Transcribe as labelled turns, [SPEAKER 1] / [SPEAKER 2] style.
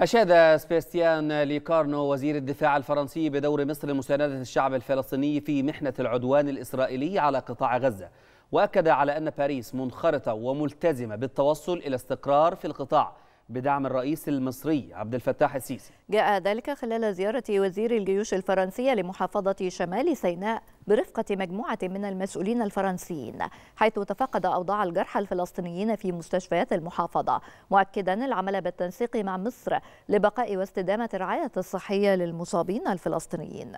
[SPEAKER 1] أشاد سباستيان ليكارنو وزير الدفاع الفرنسي بدور مصر لمساندة الشعب الفلسطيني في محنة العدوان الإسرائيلي على قطاع غزة. وأكد على أن باريس منخرطة وملتزمة بالتوصل إلى استقرار في القطاع بدعم الرئيس المصري عبد الفتاح السيسي.
[SPEAKER 2] جاء ذلك خلال زيارة وزير الجيوش الفرنسية لمحافظة شمال سيناء برفقة مجموعة من المسؤولين الفرنسيين حيث تفقد أوضاع الجرحى الفلسطينيين في مستشفيات المحافظة. مؤكدا العمل بالتنسيق مع مصر لبقاء واستدامة الرعاية الصحية للمصابين الفلسطينيين.